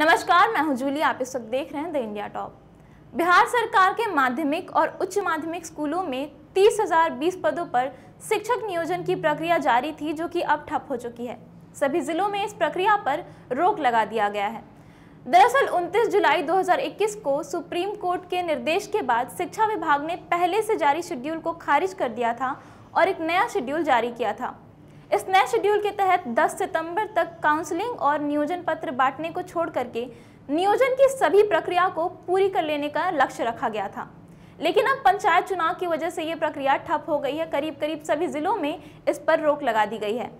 नमस्कार, मैं हूँ जूली, आप इस वक्त देख रहे हैं द इंडिया टॉप। बिहार सरकार के माध्यमिक और उच्च माध्यमिक स्कूलों में तीस हज़ार बीस पदों पर शिक्षक नियोजन की प्रक्रिया जारी थी, जो कि अब ठप हो चुकी है। सभी जिलों में इस प्रक्रिया पर रोक लगा दिया गया है। दरअसल 29 जुलाई 2021 को सुप्रीम कोर्ट के निर्देश के बाद शिक्षा विभाग ने पहले से जारी शेड्यूल को खारिज कर दिया था और एक नया शेड्यूल जारी किया था। इस नए शेड्यूल के तहत 10 सितंबर तक काउंसलिंग और नियोजन पत्र बांटने को छोड़ करके नियोजन की सभी प्रक्रिया को पूरी कर लेने का लक्ष्य रखा गया था। लेकिन अब पंचायत चुनाव की वजह से ये प्रक्रिया ठप हो गई है। करीब करीब सभी जिलों में इस पर रोक लगा दी गई है।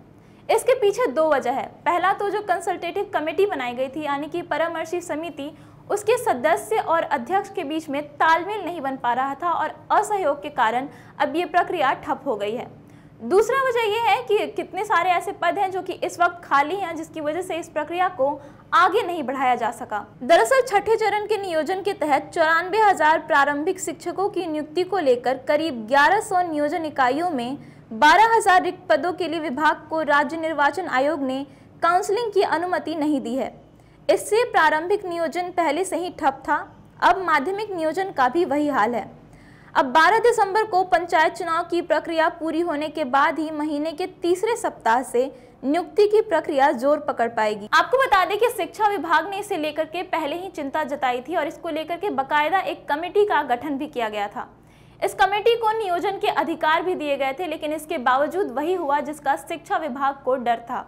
इसके पीछे दो वजह है। पहला तो जो कंसल्टेटिव कमेटी बनाई गई थी, यानी कि परामर्शी समिति, उसके सदस्य और अध्यक्ष के बीच में तालमेल नहीं बन पा रहा था और असहयोग के कारण अब ये प्रक्रिया ठप हो गई है। दूसरा वजह यह है कि कितने सारे ऐसे पद हैं जो कि इस वक्त खाली हैं जिसकी वजह से इस प्रक्रिया को आगे नहीं बढ़ाया जा सका। दरअसल छठे चरण के नियोजन के तहत चौरानवे हज़ार प्रारंभिक शिक्षकों की नियुक्ति को लेकर करीब 1100 नियोजन इकाइयों में 12000 रिक्त पदों के लिए विभाग को राज्य निर्वाचन आयोग ने काउंसलिंग की अनुमति नहीं दी है। इससे प्रारंभिक नियोजन पहले से ही ठप था, अब माध्यमिक नियोजन का भी वही हाल है। अब 12 दिसंबर को पंचायत चुनाव की प्रक्रिया पूरी होने के बाद ही महीने के तीसरे सप्ताह से नियुक्ति की प्रक्रिया ज़ोर पकड़ पाएगी। आपको बता दें कि शिक्षा विभाग ने इसे लेकर के पहले ही चिंता जताई थी और इसको लेकर के बकायदा एक कमेटी का गठन भी किया गया था। इस कमेटी को नियोजन के अधिकार भी दिए गए थे, लेकिन इसके बावजूद वही हुआ जिसका शिक्षा विभाग को डर था।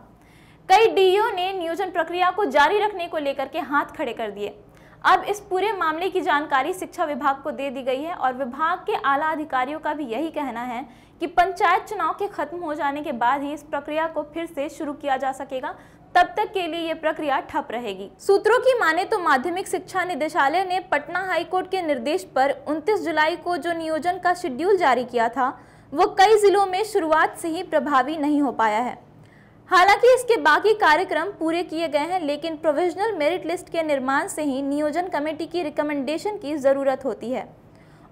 कई डीओ ने नियोजन प्रक्रिया को जारी रखने को लेकर के हाथ खड़े कर दिए। अब इस पूरे मामले की जानकारी शिक्षा विभाग को दे दी गई है और विभाग के आला अधिकारियों का भी यही कहना है कि पंचायत चुनाव के खत्म हो जाने के बाद ही इस प्रक्रिया को फिर से शुरू किया जा सकेगा। तब तक के लिए ये प्रक्रिया ठप रहेगी। सूत्रों की माने तो माध्यमिक शिक्षा निदेशालय ने पटना हाईकोर्ट के निर्देश पर 29 जुलाई को जो नियोजन का शेड्यूल जारी किया था, वो कई जिलों में शुरुआत से ही प्रभावी नहीं हो पाया है। हालाँकि इसके बाकी कार्यक्रम पूरे किए गए हैं, लेकिन प्रोविजनल मेरिट लिस्ट के निर्माण से ही नियोजन कमेटी की रिकमेंडेशन की ज़रूरत होती है।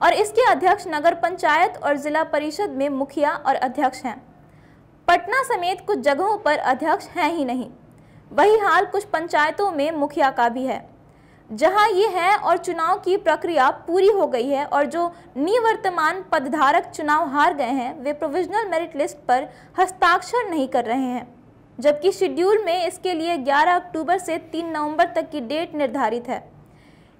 और इसके अध्यक्ष नगर पंचायत और जिला परिषद में मुखिया और अध्यक्ष हैं। पटना समेत कुछ जगहों पर अध्यक्ष हैं ही नहीं। वही हाल कुछ पंचायतों में मुखिया का भी है। जहाँ ये है और चुनाव की प्रक्रिया पूरी हो गई है और जो निवर्तमान पदधारक चुनाव हार गए हैं, वे प्रोविजनल मेरिट लिस्ट पर हस्ताक्षर नहीं कर रहे हैं। जबकि शेड्यूल में इसके लिए 11 अक्टूबर से 3 नवंबर तक की डेट निर्धारित है।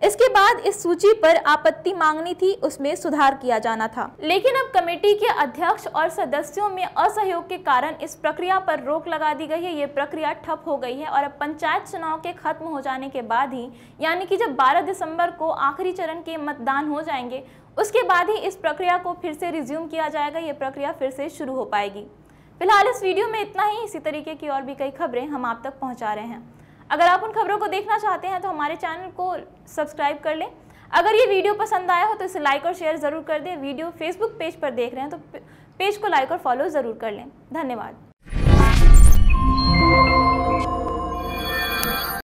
इसके बाद इस सूची पर आपत्ति मांगनी थी, उसमें सुधार किया जाना था। लेकिन अब कमेटी के अध्यक्ष और सदस्यों में असहयोग के कारण इस प्रक्रिया पर रोक लगा दी गई है। ये प्रक्रिया ठप हो गई है और अब पंचायत चुनाव के खत्म हो जाने के बाद ही, यानी कि जब 12 दिसंबर को आखिरी चरण के मतदान हो जाएँगे, उसके बाद ही इस प्रक्रिया को फिर से रिज्यूम किया जाएगा। ये प्रक्रिया फिर से शुरू हो पाएगी। फ़िलहाल इस वीडियो में इतना ही। इसी तरीके की और भी कई खबरें हम आप तक पहुँचा रहे हैं। अगर आप उन खबरों को देखना चाहते हैं तो हमारे चैनल को सब्सक्राइब कर लें। अगर ये वीडियो पसंद आया हो तो इसे लाइक और शेयर ज़रूर कर दें। वीडियो फेसबुक पेज पर देख रहे हैं तो पेज को लाइक और फॉलो ज़रूर कर लें। धन्यवाद।